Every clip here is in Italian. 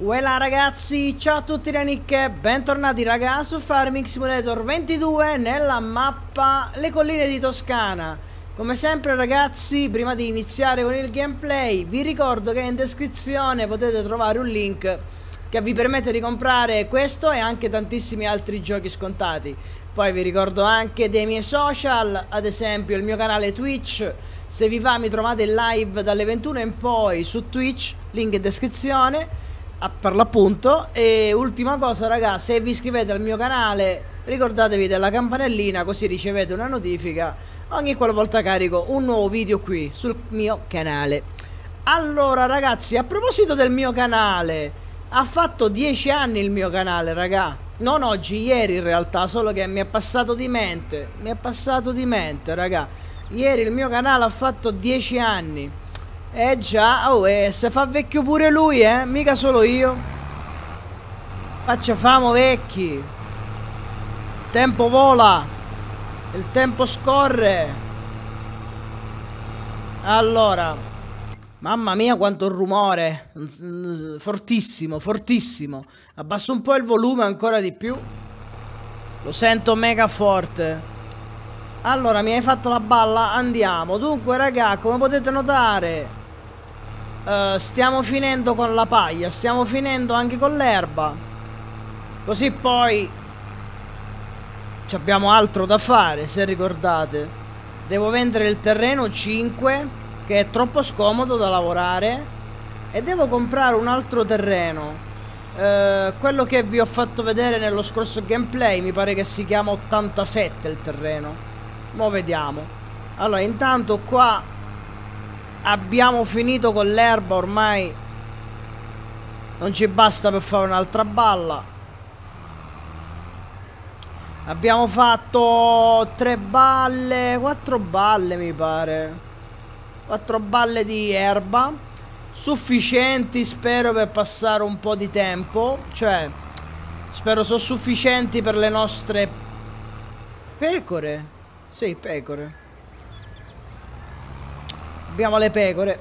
Uela ragazzi, ciao a tutti da Nick bentornati raga su Farming Simulator 22 nella mappa Le Colline di Toscana. Come sempre ragazzi, prima di iniziare con il gameplay vi ricordo che in descrizione potete trovare un link che vi permette di comprare questo e anche tantissimi altri giochi scontati. Poi vi ricordo anche dei miei social, ad esempio il mio canale Twitch. Se vi va mi trovate live dalle 21 in poi su Twitch, link in descrizione per l'appunto. E ultima cosa raga se vi iscrivete al mio canale ricordatevi della campanellina così ricevete una notifica ogni qualvolta carico un nuovo video qui sul mio canale. Allora ragazzi a proposito del mio canale ha fatto 10 anni il mio canale raga. Non oggi ieri in realtà solo che mi è passato di mente mi è passato di mente raga. Ieri il mio canale ha fatto 10 anni eh già, oh, eh, se fa vecchio pure lui, eh? Mica solo io. Faccia famo vecchi. Il tempo vola. Il tempo scorre. Allora. Mamma mia quanto rumore. Fortissimo, fortissimo. Abbasso un po' il volume ancora di più. Lo sento mega forte. Allora, mi hai fatto la balla? Andiamo. Dunque, raga, come potete notare, Uh, stiamo finendo con la paglia, stiamo finendo anche con l'erba. Così poi abbiamo altro da fare, se ricordate. Devo vendere il terreno 5, che è troppo scomodo da lavorare. E devo comprare un altro terreno. Uh, quello che vi ho fatto vedere nello scorso gameplay, mi pare che si chiama 87 il terreno. Mo' vediamo. Allora, intanto qua abbiamo finito con l'erba ormai non ci basta per fare un'altra balla. Abbiamo fatto tre balle quattro balle mi pare. Quattro balle di erba sufficienti spero per passare un po' di tempo. Cioè spero sono sufficienti per le nostre pecore. Sì pecore Abbiamo le pecore.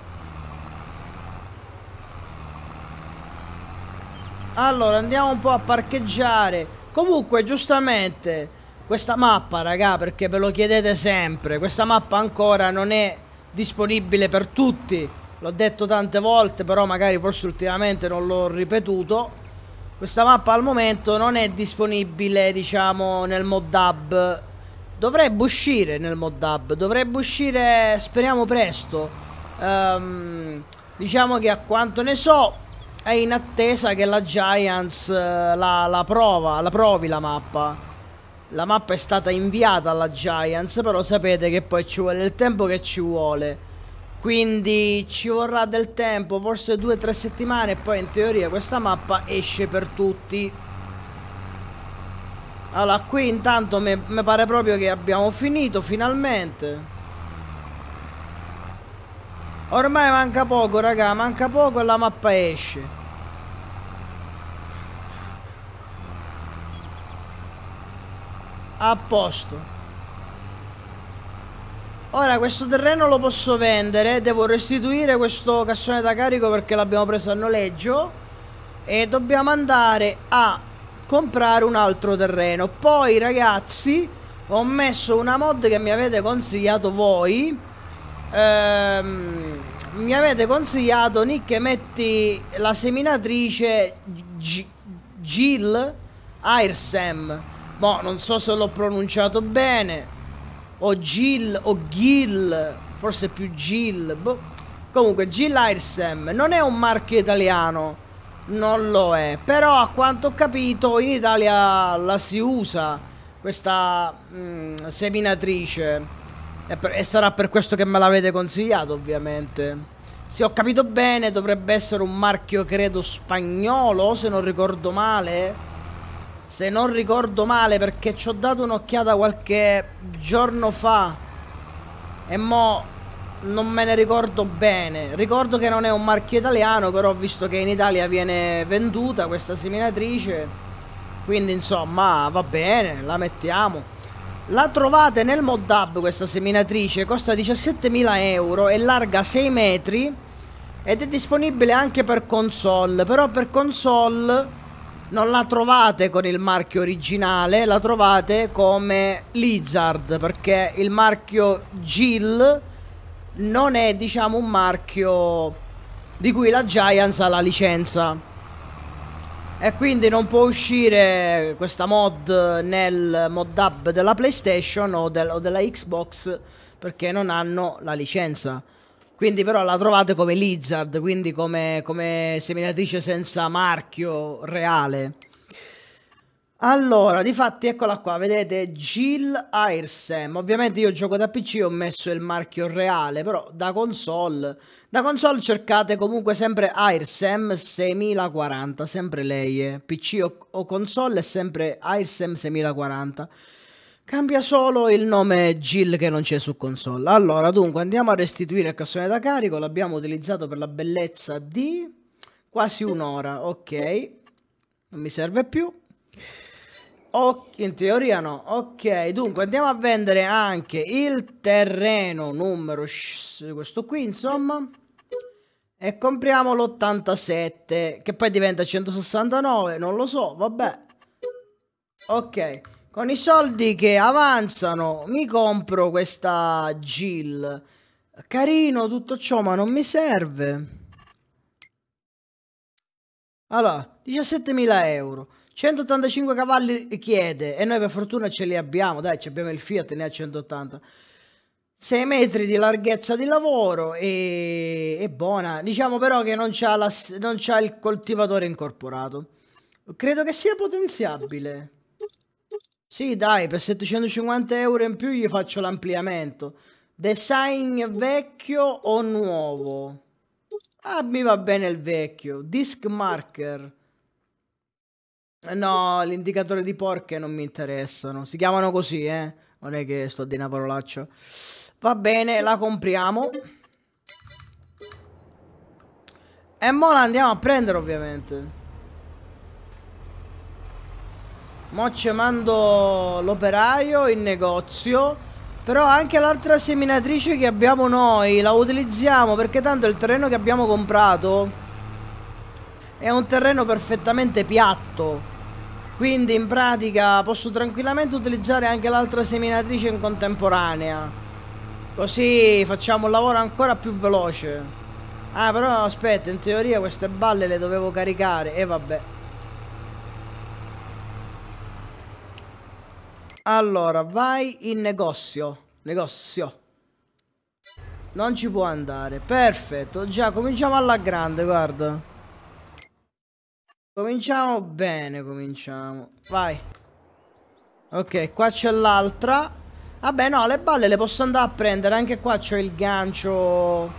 Allora, andiamo un po' a parcheggiare. Comunque, giustamente, questa mappa, raga, perché ve lo chiedete sempre, questa mappa ancora non è disponibile per tutti. L'ho detto tante volte, però magari forse ultimamente non l'ho ripetuto. Questa mappa al momento non è disponibile, diciamo, nel mod hub Dovrebbe uscire nel mod hub, dovrebbe uscire, speriamo presto. Um, diciamo che a quanto ne so è in attesa che la Giants uh, la, la, prova, la provi la mappa. La mappa è stata inviata alla Giants, però sapete che poi ci vuole il tempo che ci vuole. Quindi ci vorrà del tempo, forse due o tre settimane e poi in teoria questa mappa esce per tutti. Allora, qui intanto mi pare proprio che abbiamo finito finalmente. Ormai manca poco, raga, manca poco e la mappa esce. A posto. Ora questo terreno lo posso vendere, devo restituire questo cassone da carico perché l'abbiamo preso a noleggio e dobbiamo andare a comprare un altro terreno. Poi ragazzi ho messo una mod che mi avete consigliato voi. Ehm, mi avete consigliato Nick metti la seminatrice G Jill Airsem. Boh, non so se l'ho pronunciato bene. O Jill o Gil, forse più Jill. Boh. Comunque Jill Airsem non è un marchio italiano non lo è. Però a quanto ho capito in Italia la si usa questa mh, mm, seminatrice. E, per, e, sarà per questo che me l'avete consigliato ovviamente. Se ho capito bene dovrebbe essere un marchio credo spagnolo se non ricordo male. Se non ricordo male perché ci ho dato un'occhiata qualche giorno fa. E mo non me ne ricordo bene. Ricordo che non è un marchio italiano, però visto che in Italia viene venduta questa seminatrice. Quindi insomma, va bene, la mettiamo. La trovate nel mod hub questa seminatrice, costa 17.000 euro, è larga 6 metri ed è disponibile anche per console, però per console non la trovate con il marchio originale, la trovate come Lizard perché il marchio Jill non è diciamo un marchio di cui la Giants ha la licenza e quindi non può uscire questa mod nel mod hub della PlayStation o, del, o della Xbox perché non hanno la licenza. Quindi però la trovate come Lizard, quindi come, come seminatrice senza marchio reale. Allora, difatti eccola qua, vedete Jill Airsem. Ovviamente io gioco da PC ho messo il marchio reale, però da console, da console cercate comunque sempre Airsem 6040, sempre lei, eh. PC o, o console è sempre Airsem 6040. Cambia solo il nome Jill che non c'è su console. Allora, dunque, andiamo a restituire il cassone da carico. L'abbiamo utilizzato per la bellezza di quasi un'ora. Ok. Non mi serve più. Oh, in teoria no. Ok, dunque andiamo a vendere anche il terreno numero... Questo qui, insomma. E compriamo l'87, che poi diventa 169, non lo so, vabbè. Ok. Con i soldi che avanzano mi compro questa Jill. Carino tutto ciò, ma non mi serve. Allora, 17.000 euro. 185 cavalli chiede e noi per fortuna ce li abbiamo. Dai, abbiamo il Fiat, ne ha 180. 6 metri di larghezza di lavoro e è buona. Diciamo però che non c'ha, non c'ha il coltivatore incorporato. Credo che sia potenziabile. Sì, dai, per 750 euro in più gli faccio l'ampliamento. Design vecchio o nuovo? Ah, mi va bene il vecchio. Disc marker. No, l'indicatore di porche non mi interessano. Si chiamano così, eh. Non è che sto di una parolaccia. Va bene, la compriamo. E mo la andiamo a prendere, ovviamente. Mo ci mando l'operaio in negozio. Però anche l'altra seminatrice che abbiamo noi la utilizziamo perché tanto il terreno che abbiamo comprato è un terreno perfettamente piatto. Quindi in pratica posso tranquillamente utilizzare anche l'altra seminatrice in contemporanea. Così facciamo un lavoro ancora più veloce. Ah però aspetta, in teoria queste balle le dovevo caricare e vabbè. Allora, vai in negozio. Negozio. Non ci può andare. Perfetto. Già, cominciamo alla grande, guarda. Cominciamo bene, cominciamo. Vai. Ok, qua c'è l'altra. Vabbè, no, le balle le posso andare a prendere. Anche qua c'ho il gancio.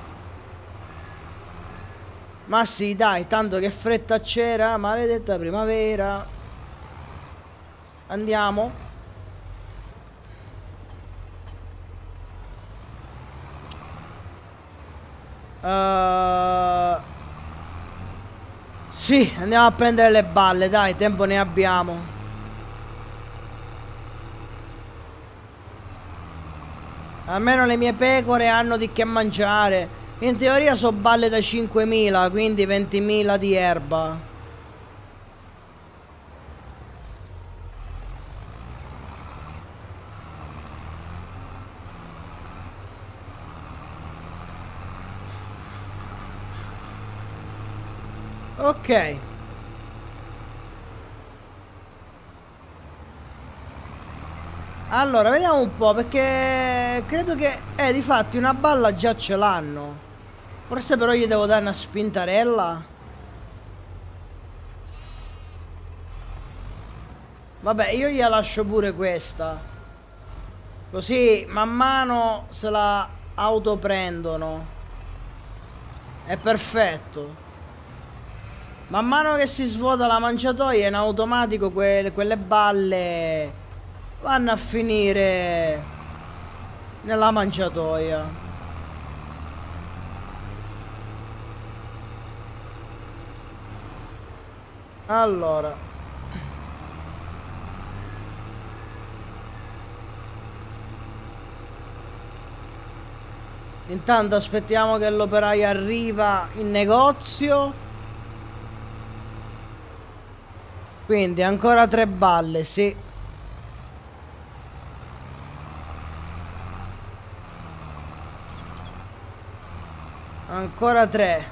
Ma sì, dai, tanto che fretta c'era. Maledetta primavera. Andiamo. Uh, sì, andiamo a prendere le balle, dai, tempo ne abbiamo. Almeno le mie pecore hanno di che mangiare. In teoria so balle da 5.000, quindi 20.000 di erba. Ok. Allora, vediamo un po' perché credo che... Eh, difatti una balla già ce l'hanno. Forse però gli devo dare una spintarella. Vabbè, io gli lascio pure questa. Così man mano se la autoprendono. È perfetto. Man mano che si svuota la mangiatoia in automatico que quelle balle vanno a finire nella mangiatoia. Allora. Intanto aspettiamo che l'operaio arriva in negozio. Quindi ancora tre balle, sì. Ancora tre.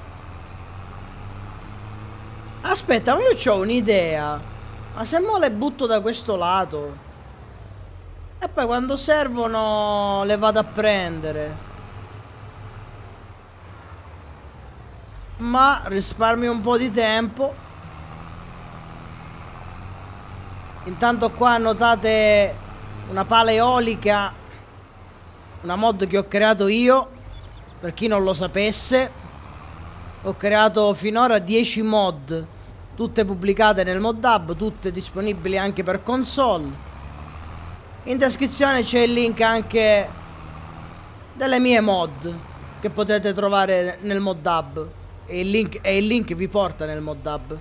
Aspetta, ma io ho un'idea. Ma se mo le butto da questo lato? E poi quando servono le vado a prendere. Ma risparmio un po' di tempo. Intanto qua notate una pala eolica. Una mod che ho creato io. Per chi non lo sapesse. Ho creato finora 10 mod. Tutte pubblicate nel mod hub. Tutte disponibili anche per console. In descrizione c'è il link anche delle mie mod che potete trovare nel mod hub e il link, e il link vi porta nel mod hub.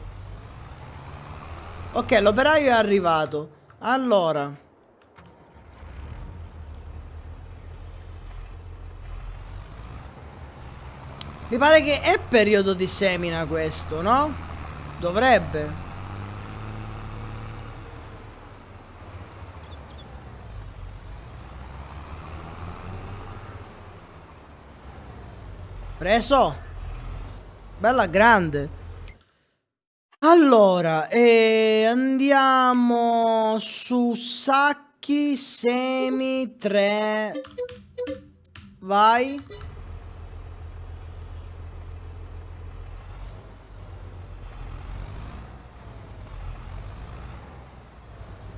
Ok, l'operaio è arrivato. Allora. Mi pare che è periodo di semina questo, no? Dovrebbe. Preso. Bella grande. Allora, e andiamo su sacchi semi 3. Vai.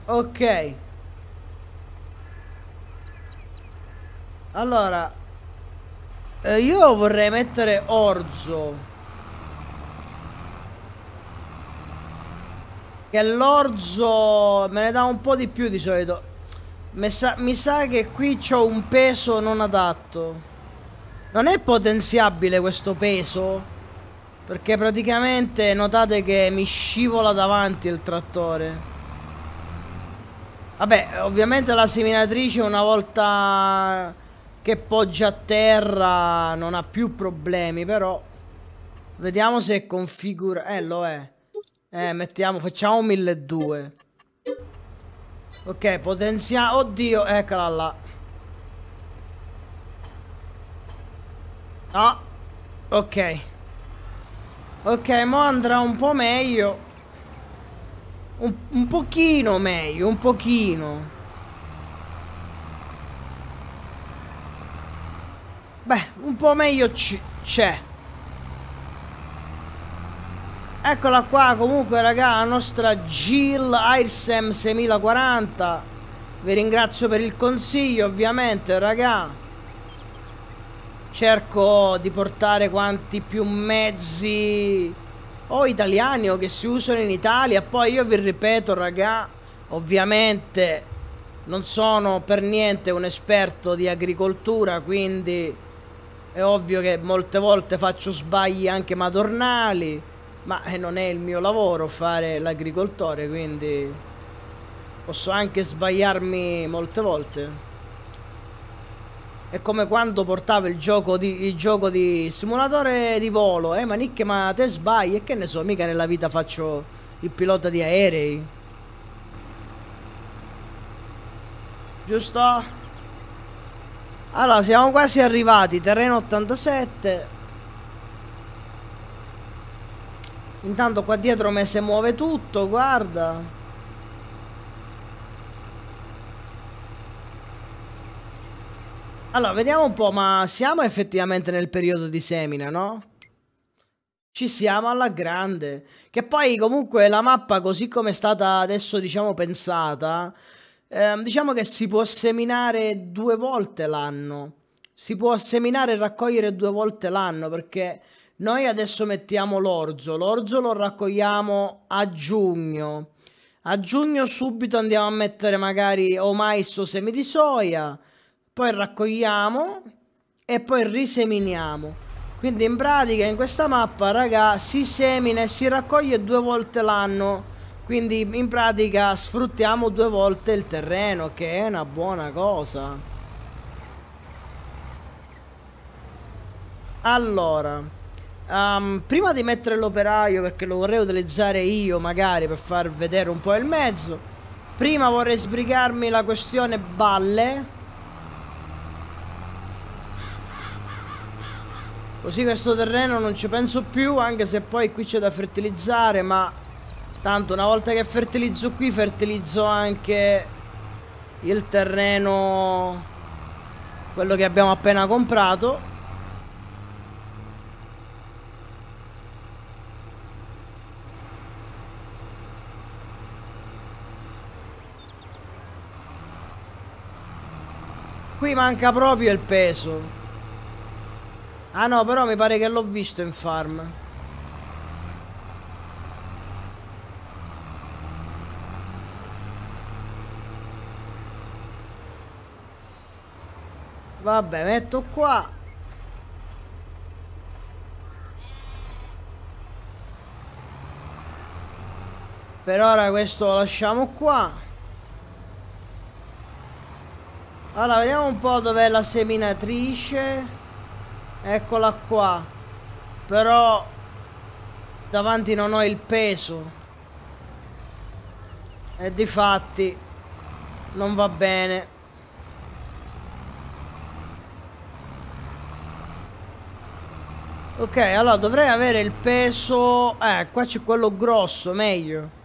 Ok. Allora, eh, io vorrei mettere orzo. Che l'orzo me ne dà un po' di più di solito. Mi sa, mi sa che qui c'ho un peso non adatto. Non è potenziabile questo peso? Perché praticamente notate che mi scivola davanti il trattore. Vabbè, ovviamente la seminatrice una volta che poggia a terra non ha più problemi però vediamo se è configura eh lo è eh mettiamo facciamo 1200 ok potenziamo oddio eccola là. Ah ok. Ok mo andrà un po' meglio. Un, un pochino meglio un pochino. Beh, un po' meglio c'è. Eccola qua comunque raga, la nostra Jill Airsem 6040. Vi ringrazio per il consiglio ovviamente raga. Cerco di portare quanti più mezzi o italiani o che si usano in Italia. Poi io vi ripeto raga, ovviamente non sono per niente un esperto di agricoltura, quindi è ovvio che molte volte faccio sbagli anche madornali, ma eh, non è il mio lavoro fare l'agricoltore, quindi posso anche sbagliarmi molte volte. È come quando portavo il gioco di, il gioco di simulatore di volo, eh ma Nick ma te sbagli e che ne so, mica nella vita faccio il pilota di aerei. Giusto? Allora, siamo quasi arrivati, terreno 87. Intanto qua dietro me si muove tutto, guarda. Allora, vediamo un po', ma siamo effettivamente nel periodo di semina, no? Ci siamo alla grande. Che poi comunque la mappa così come è stata adesso, diciamo, pensata eh, diciamo che si può seminare due volte l'anno. Si può seminare e raccogliere due volte l'anno perché noi adesso mettiamo l'orzo. L'orzo lo raccogliamo a giugno. A giugno subito andiamo a mettere magari o mais o semi di soia. Poi raccogliamo e poi riseminiamo. Quindi in pratica in questa mappa, raga, si semina e si raccoglie due volte l'anno quindi in pratica sfruttiamo due volte il terreno, che è una buona cosa. Allora, um, prima di mettere l'operaio, perché lo vorrei utilizzare io magari per far vedere un po' il mezzo, prima vorrei sbrigarmi la questione balle. Così questo terreno non ci penso più, anche se poi qui c'è da fertilizzare, ma tanto una volta che fertilizzo qui, fertilizzo anche il terreno, quello che abbiamo appena comprato. Qui manca proprio il peso. Ah no, però mi pare che l'ho visto in farm. Vabbè, metto qua. Per ora questo lo lasciamo qua. Allora, vediamo un po' dov'è la seminatrice. Eccola qua. Però davanti non ho il peso. E di fatti non va bene. Ok, allora dovrei avere il peso... Eh, qua c'è quello grosso, meglio.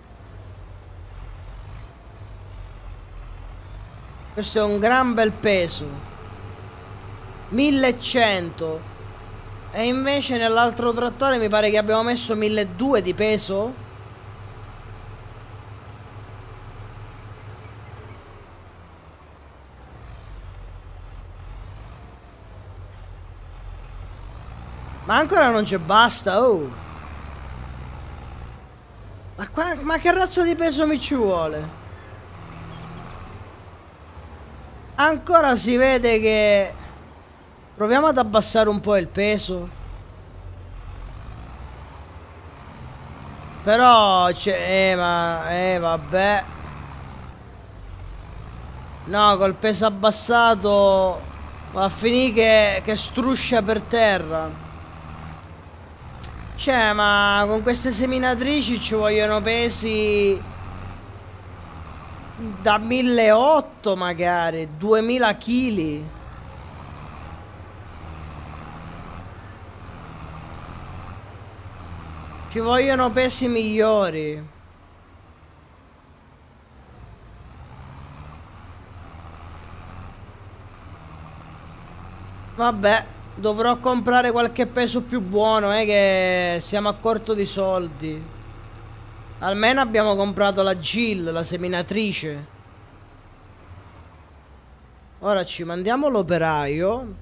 Questo è un gran bel peso. 1100. E invece nell'altro trattore mi pare che abbiamo messo 1200 di peso. Ma ancora non c'è basta, oh. Ma, qua, ma che razza di peso mi ci vuole? Ancora si vede che... Proviamo ad abbassare un po' il peso. Però c'è... Eh, ma... Eh, vabbè. No, col peso abbassato... Va a finire che, che struscia per terra. Cioè, ma con queste seminatrici ci vogliono pesi da 1800 magari 2000 kg ci vogliono pesi migliori. Vabbè dovrò comprare qualche peso più buono eh che siamo a corto di soldi Almeno abbiamo comprato la Jill, la seminatrice. Ora ci mandiamo l'operaio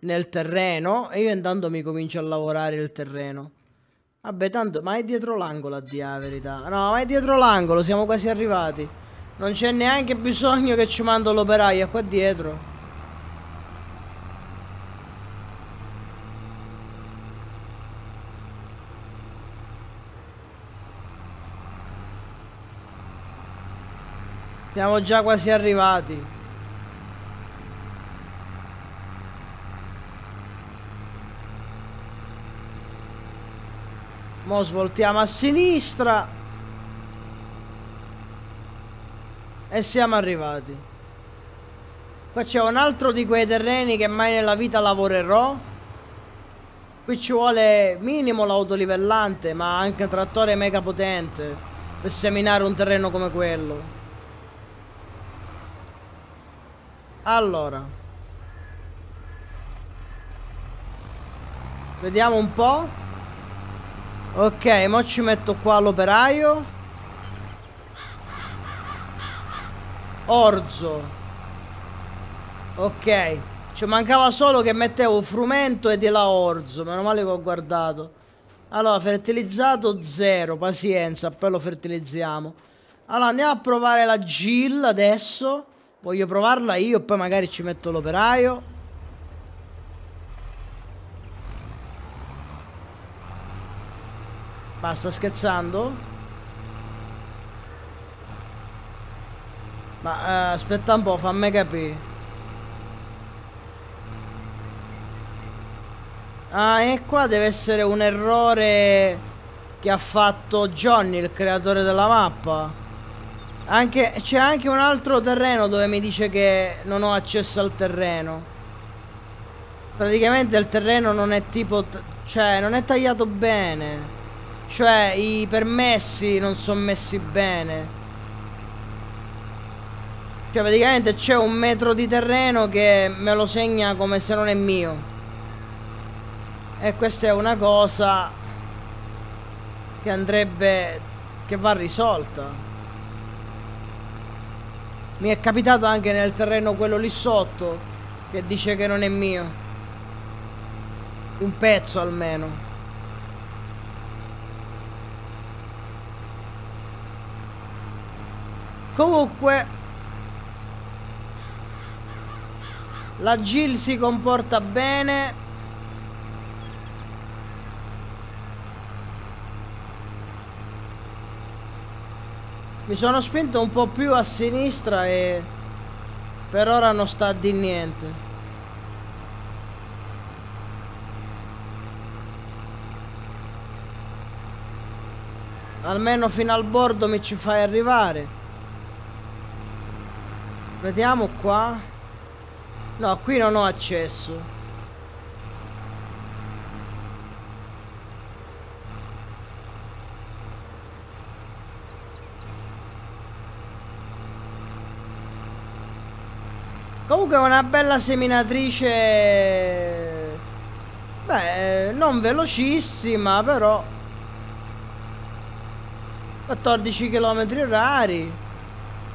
nel terreno e io intanto mi comincio a lavorare il terreno. Vabbè, tanto, ma è dietro l'angolo a dire la verità. No, ma è dietro l'angolo, siamo quasi arrivati. Non c'è neanche bisogno che ci mando l'operaio, è qua dietro. Siamo già quasi arrivati. Mo svoltiamo a sinistra. E siamo arrivati. Qua c'è un altro di quei terreni che mai nella vita lavorerò. Qui ci vuole minimo l'autolivellante, ma anche un trattore mega potente per seminare un terreno come quello. Allora. Vediamo un po' Ok, mo ci metto qua l'operaio. Orzo. Ok. Ci mancava solo che mettevo frumento e là orzo. Meno male che ho guardato. Allora, fertilizzato zero. Pazienza, poi lo fertilizziamo. Allora, andiamo a provare la Gill adesso Voglio provarla io, poi magari ci metto l'operaio. Ma sta scherzando? Ma eh, aspetta un po', fammi capire. Ah, e qua deve essere un errore che ha fatto Johnny, il creatore della mappa. Anche, c'è anche un altro terreno dove mi dice che non ho accesso al terreno. Praticamente il terreno non è tipo... Cioè, non è tagliato bene. Cioè, i permessi non sono messi bene. Cioè, praticamente c'è un metro di terreno che me lo segna come se non è mio. E questa è una cosa che andrebbe... che va risolta. Mi è capitato anche nel terreno quello lì sotto che dice che non è mio. Un pezzo almeno. Comunque La Jill si comporta bene Mi sono spinto un po' più a sinistra e per ora non sta di niente. Almeno fino al bordo mi ci fai arrivare. Vediamo qua. No, qui non ho accesso. Comunque è una bella seminatrice Beh, non velocissima però 14 km rari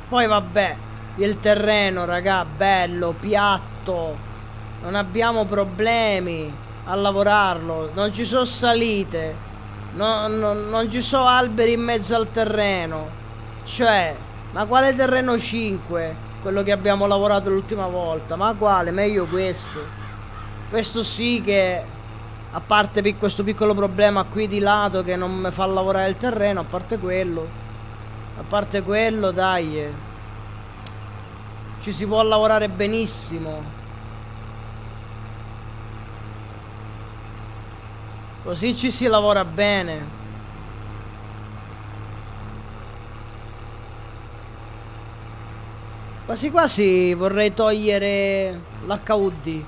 Poi vabbè Il terreno raga bello Piatto Non abbiamo problemi A lavorarlo Non ci sono salite no, no, Non ci sono alberi in mezzo al terreno Cioè Ma quale terreno 5? Quello che abbiamo lavorato l'ultima volta. Ma quale? Meglio questo. Questo sì che a parte questo piccolo problema qui di lato che non mi fa lavorare il terreno a parte quello. A parte quello dai ci si può lavorare benissimo. Così ci si lavora bene Quasi quasi vorrei togliere l'HUD.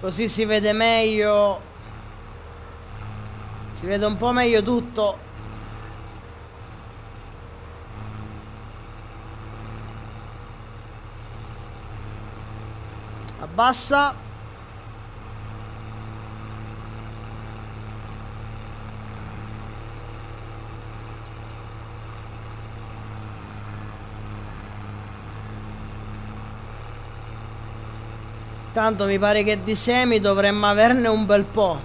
Così si vede meglio. Si vede un po' meglio tutto. Abbassa. Tanto mi pare che di semi dovremmo averne un bel po'.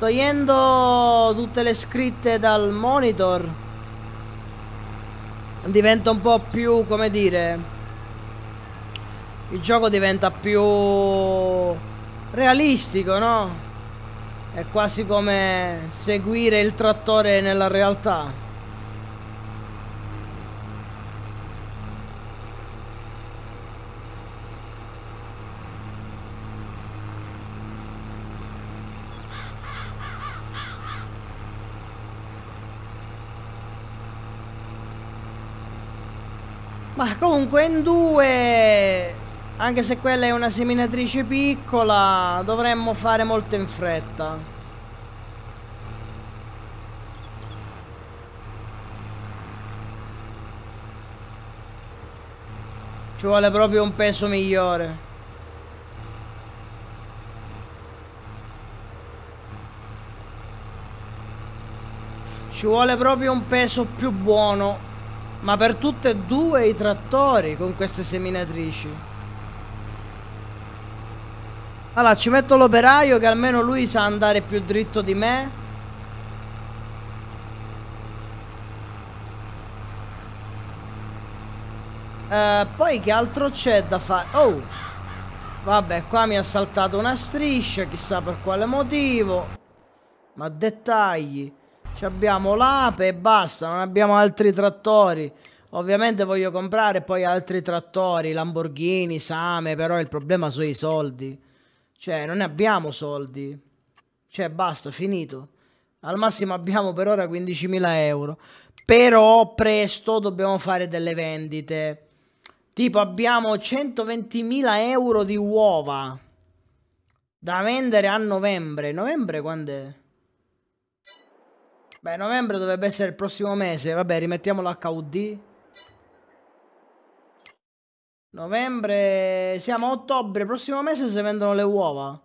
Togliendo tutte le scritte dal monitor diventa un po' più, come dire, il gioco diventa più realistico, no? È quasi come seguire il trattore nella realtà. Ma comunque in due, anche se quella è una seminatrice piccola, dovremmo fare molto in fretta. Ci vuole proprio un peso migliore. Ci vuole proprio un peso più buono. Ma per tutte e due i trattori con queste seminatrici. Allora, ci metto l'operaio che almeno lui sa andare più dritto di me. Eh, poi che altro c'è da fare? Oh! Vabbè, qua mi ha saltato una striscia, chissà per quale motivo. Ma dettagli. Ci abbiamo l'ape e basta, non abbiamo altri trattori. Ovviamente voglio comprare poi altri trattori, Lamborghini, Same, però il problema sono i soldi. Cioè, non ne abbiamo soldi. Cioè, basta, finito. Al massimo abbiamo per ora 15.000 euro. Però presto dobbiamo fare delle vendite. Tipo abbiamo 120.000 euro di uova da vendere a novembre. Novembre quando è? Beh, novembre dovrebbe essere il prossimo mese. Vabbè, rimettiamo l'HUD. Novembre, siamo a ottobre, prossimo mese si vendono le uova.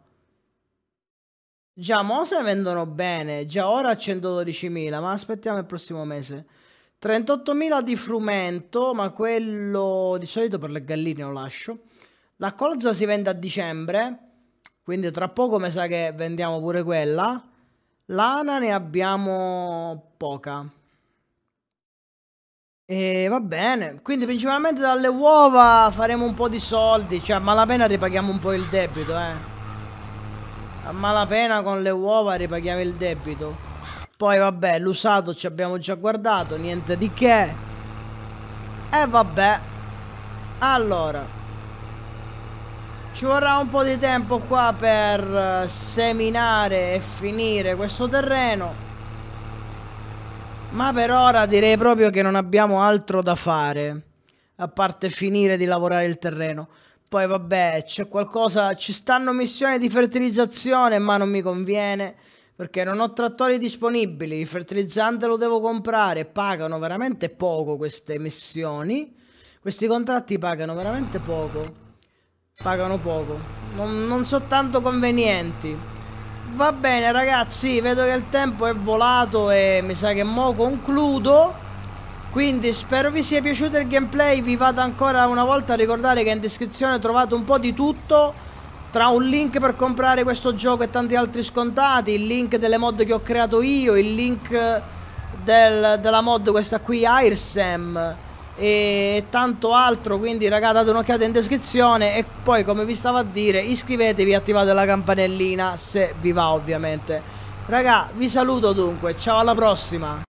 Già, mo se vendono bene, già ora a 112.000, ma aspettiamo il prossimo mese. 38.000 di frumento, ma quello di solito per le galline lo lascio. La colza si vende a dicembre, quindi tra poco mi sa che vendiamo pure quella. Lana ne abbiamo poca. E va bene, quindi principalmente dalle uova faremo un po' di soldi, cioè a malapena ripaghiamo un po' il debito, eh. A malapena con le uova ripaghiamo il debito. Poi vabbè, l'usato ci abbiamo già guardato, niente di che. E vabbè. Allora. Ci vorrà un po' di tempo qua per eh, seminare e finire questo terreno. Ma per ora direi proprio che non abbiamo altro da fare. A parte finire di lavorare il terreno. Poi vabbè, c'è qualcosa... Ci stanno missioni di fertilizzazione, ma non mi conviene. Perché non ho trattori disponibili. Il fertilizzante lo devo comprare. Pagano veramente poco queste missioni. Questi contratti pagano veramente poco. Pagano poco. Non, non sono tanto convenienti. Va bene ragazzi, vedo che il tempo è volato e mi sa che mo concludo. Quindi spero vi sia piaciuto il gameplay, vi vado ancora una volta a ricordare che in descrizione trovate un po' di tutto. Tra un link per comprare questo gioco e tanti altri scontati, il link delle mod che ho creato io, il link del, della mod questa qui Airsem e tanto altro quindi raga date un'occhiata in descrizione. E poi come vi stavo a dire iscrivetevi e attivate la campanellina se vi va ovviamente. Raga vi saluto dunque. Ciao alla prossima